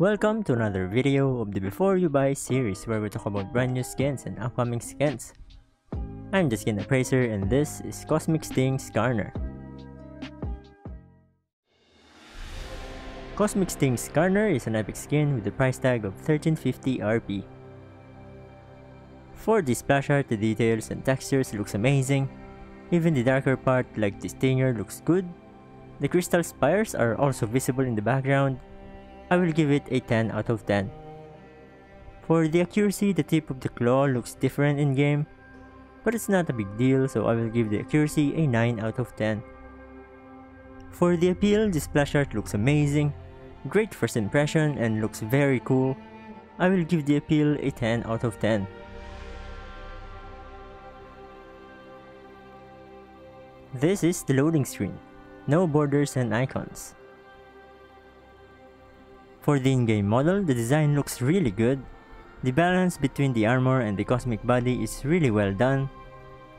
Welcome to another video of the Before You Buy series where we talk about brand new skins and upcoming skins. I'm the Skin Appraiser and this is Cosmic Sting Skarner. Cosmic Sting Skarner is an epic skin with a price tag of 1350 RP. For the splash art, the details and textures looks amazing. Even the darker part like the stinger looks good. The crystal spires are also visible in the background I will give it a 10 out of 10. For the accuracy, the tip of the claw looks different in game, but it's not a big deal so I will give the accuracy a 9 out of 10. For the appeal, the splash art looks amazing, great first impression and looks very cool. I will give the appeal a 10 out of 10. This is the loading screen, no borders and icons. For the in-game model, the design looks really good. The balance between the armor and the cosmic body is really well done.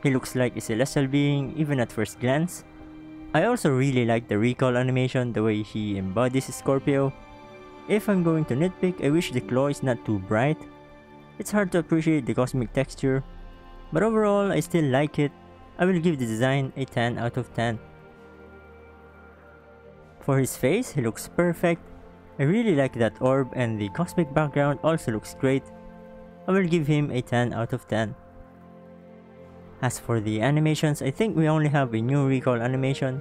He looks like a celestial being even at first glance. I also really like the recall animation, the way he embodies Scorpio. If I'm going to nitpick, I wish the claw is not too bright. It's hard to appreciate the cosmic texture, but overall I still like it. I will give the design a 10 out of 10. For his face, he looks perfect I really like that orb and the cosmic background also looks great. I will give him a 10 out of 10. As for the animations, I think we only have a new recall animation,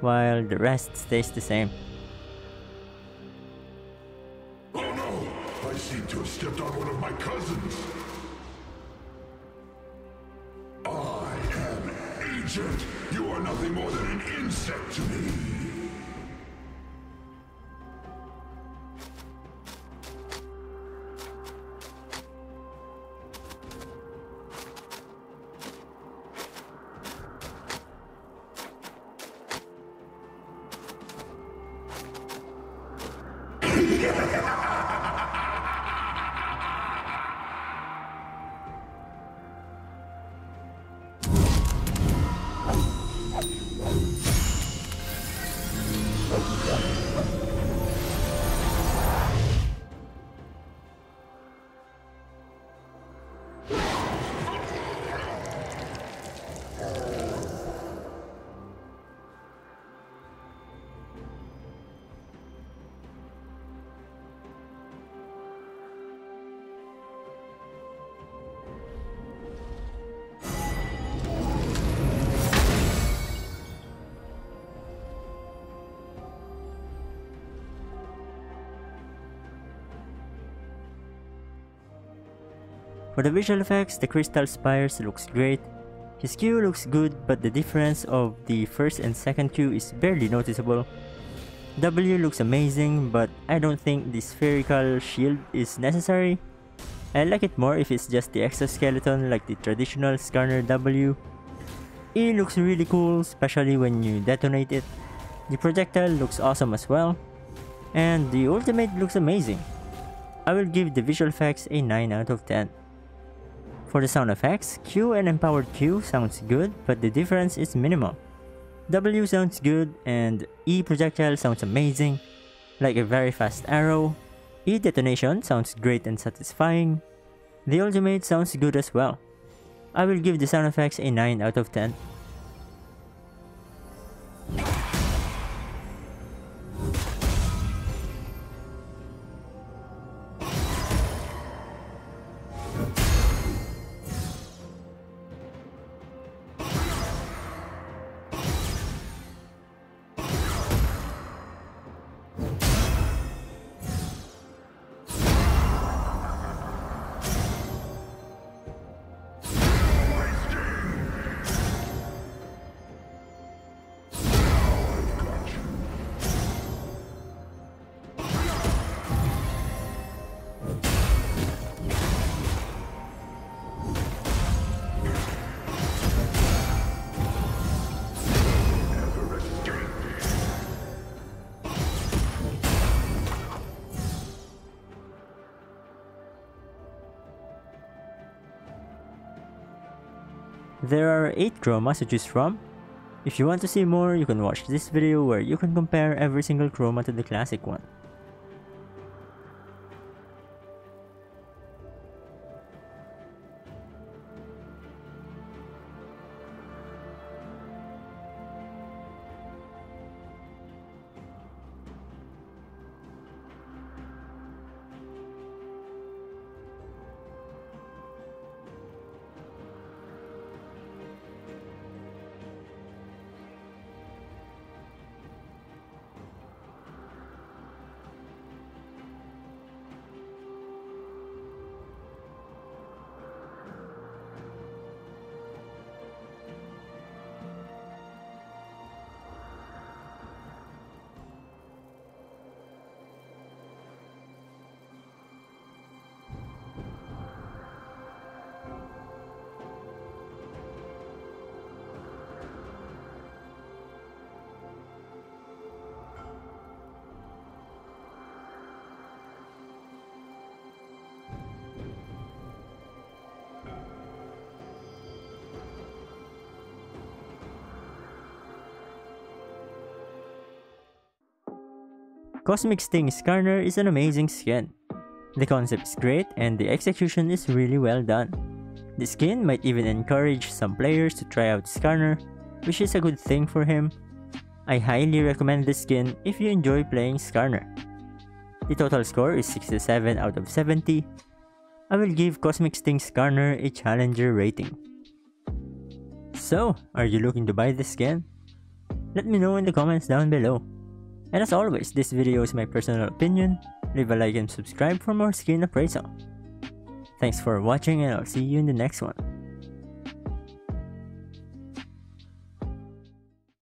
while the rest stays the same. Oh no! I seem to have stepped on one of my cousins! I am Agent! You are nothing more than an insect to me! Yeah. For the visual effects, the Crystal Spires looks great. His Q looks good but the difference of the first and second Q is barely noticeable. W looks amazing but I don't think the spherical shield is necessary. I like it more if it's just the exoskeleton like the traditional Skarner W. E looks really cool especially when you detonate it. The projectile looks awesome as well. And the ultimate looks amazing. I will give the visual effects a 9 out of 10. For the sound effects, Q and Empowered Q sounds good, but the difference is minimal. W sounds good and E projectile sounds amazing, like a very fast arrow. E detonation sounds great and satisfying. The ultimate sounds good as well. I will give the sound effects a 9 out of 10. There are 8 chromas to choose from. If you want to see more, you can watch this video where you can compare every single chroma to the classic one. Cosmic Sting Skarner is an amazing skin. The concept is great and the execution is really well done. The skin might even encourage some players to try out Skarner, which is a good thing for him. I highly recommend this skin if you enjoy playing Skarner. The total score is 67 out of 70. I will give Cosmic Sting Skarner a challenger rating. So, are you looking to buy this skin? Let me know in the comments down below. And as always, this video is my personal opinion. Leave a like and subscribe for more skin appraisal. Thanks for watching and I'll see you in the next one.